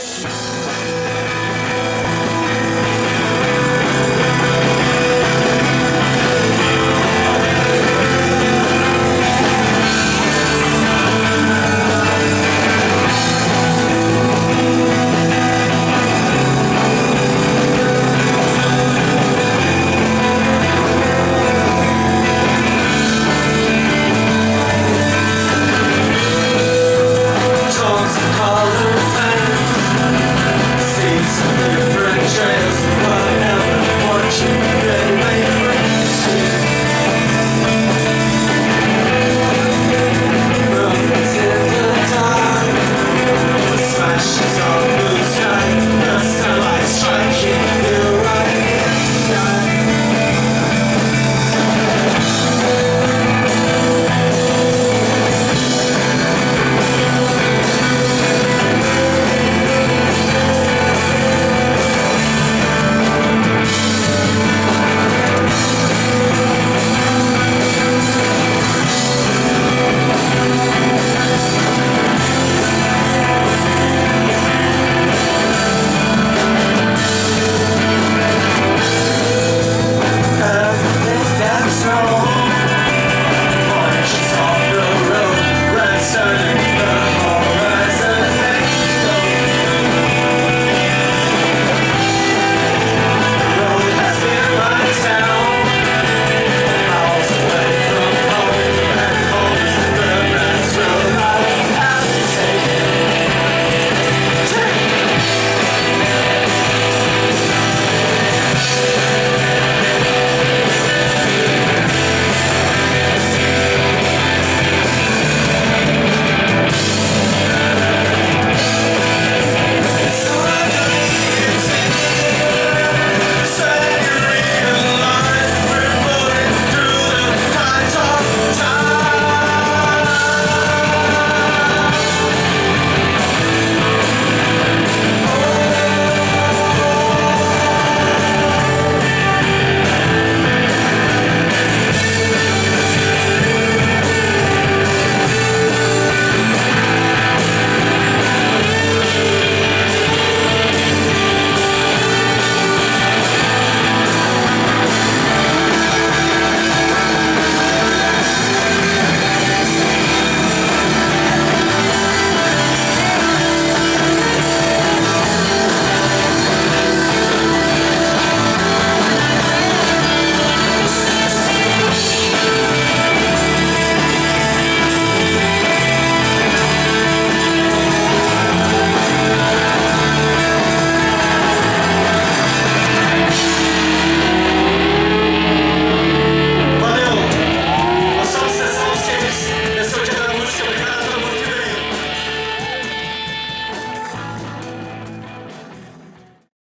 Yes.